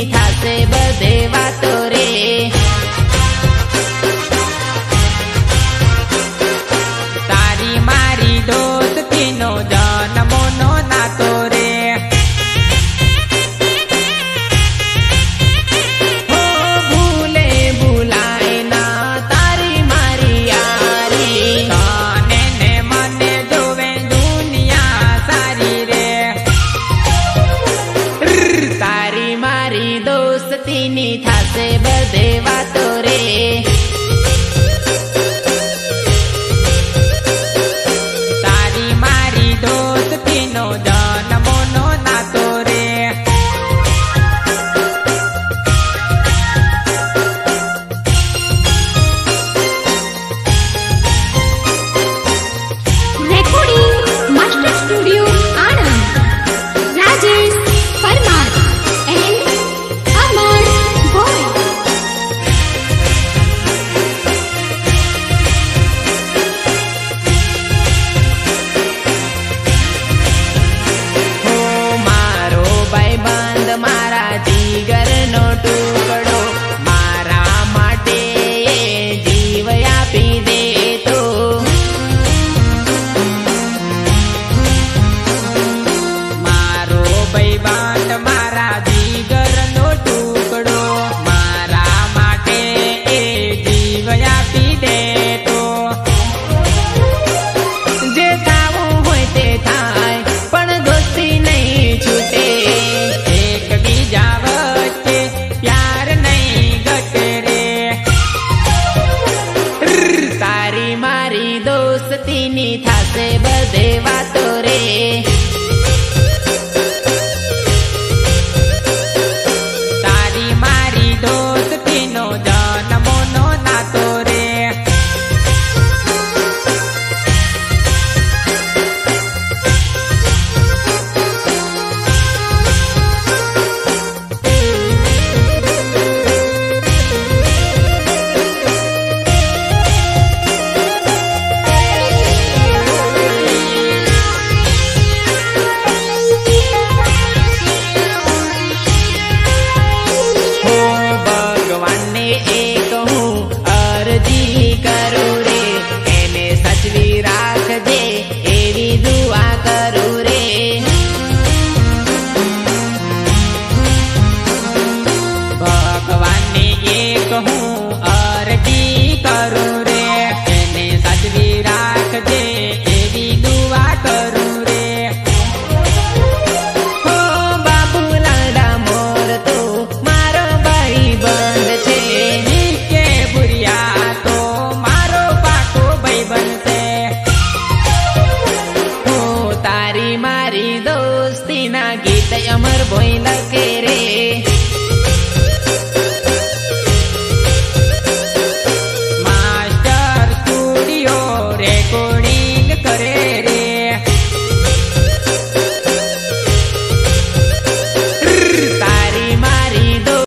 મીઠા સે બધે ी બધે વાતો રે दे mi naguita y amor